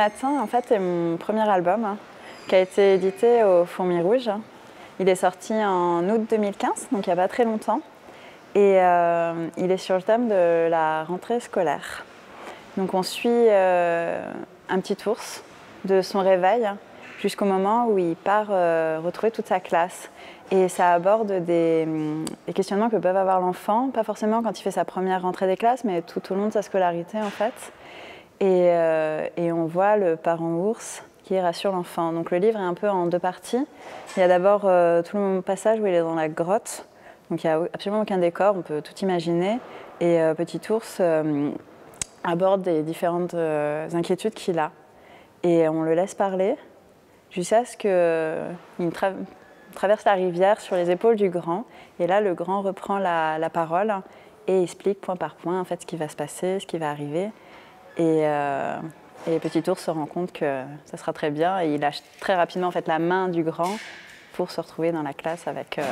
matin, en fait, est mon premier album hein, qui a été édité au Fourmi Rouge. Il est sorti en août 2015, donc il n'y a pas très longtemps. Et euh, il est sur le thème de la rentrée scolaire. Donc on suit euh, un petit ours de son réveil jusqu'au moment où il part euh, retrouver toute sa classe. Et ça aborde des, des questionnements que peuvent avoir l'enfant, pas forcément quand il fait sa première rentrée des classes, mais tout au long de sa scolarité en fait. Et, euh, et on voit le parent ours qui rassure l'enfant. Donc le livre est un peu en deux parties. Il y a d'abord euh, tout le passage où il est dans la grotte. Donc il n'y a absolument aucun décor, on peut tout imaginer. Et euh, Petit ours aborde les différentes inquiétudes qu'il a. Et on le laisse parler jusqu'à ce qu'il tra traverse la rivière sur les épaules du grand. Et là, le grand reprend la, la parole et explique point par point en fait, ce qui va se passer, ce qui va arriver. Et, euh, et Petit ours se rend compte que ça sera très bien et il lâche très rapidement en fait, la main du grand pour se retrouver dans la classe avec euh,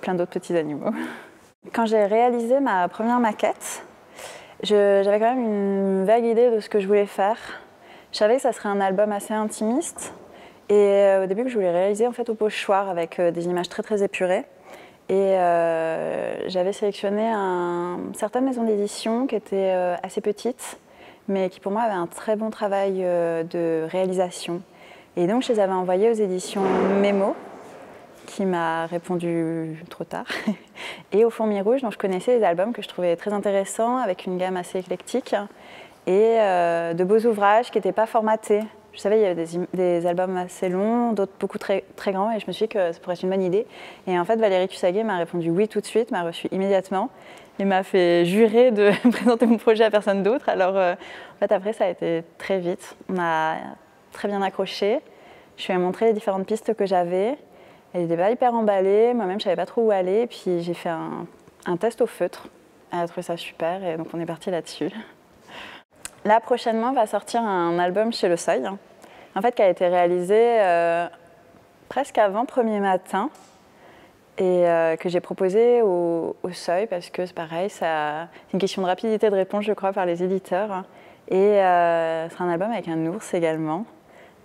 plein d'autres petits animaux. Quand j'ai réalisé ma première maquette, j'avais quand même une vague idée de ce que je voulais faire. Je savais que ça serait un album assez intimiste et euh, au début je voulais réaliser en fait au pochoir avec euh, des images très très épurées. Et euh, j'avais sélectionné certaines maisons d'édition qui étaient euh, assez petites, mais qui pour moi avaient un très bon travail euh, de réalisation. Et donc je les avais envoyées aux éditions Memo, qui m'a répondu trop tard, et au Fourmi Rouge, dont je connaissais les albums que je trouvais très intéressants, avec une gamme assez éclectique, et de beaux ouvrages qui n'étaient pas formatés. Je savais qu'il y avait des, albums assez longs, d'autres beaucoup très, très grands, et je me suis dit que ça pourrait être une bonne idée. Et en fait, Valérie Tussaguet m'a répondu oui tout de suite, m'a reçu immédiatement, et m'a fait jurer de présenter mon projet à personne d'autre. Alors, euh, en fait, après, ça a été très vite. On a très bien accroché. Je lui ai montré les différentes pistes que j'avais. Elle n'était pas hyper emballée, moi-même je savais pas trop où aller, puis j'ai fait un test au feutre. Elle a trouvé ça super et donc on est parti là-dessus. Là prochainement va sortir un album chez Le Seuil, en fait qui a été réalisé euh, presque avant premier matin et euh, que j'ai proposé au, Seuil parce que c'est pareil, c'est une question de rapidité de réponse je crois par les éditeurs. Et euh, ce sera un album avec un ours également.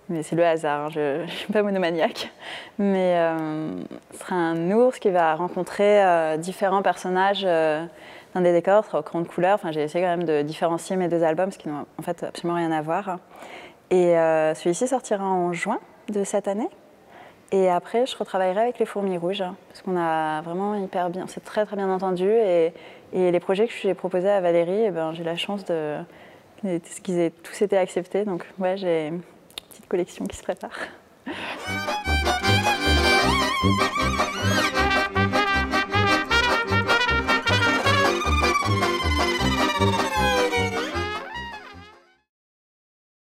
Mais c'est le hasard, hein, je ne suis pas monomaniaque. Mais euh, ce sera un ours qui va rencontrer différents personnages des décors, ce sera au crayon de couleur. Enfin, j'ai essayé quand même de différencier mes deux albums, parce qu'ils n'ont en fait absolument rien à voir. Et euh, celui-ci sortira en juin de cette année. Et après, je retravaillerai avec les fourmis rouges, hein, parce qu'on a vraiment hyper bien, c'est très très bien entendu. Et, et les projets que j'ai proposés à Valérie, eh ben, j'ai la chance de qu'ils aient tous été acceptés. Donc ouais, j'ai une petite collection qui se prépare.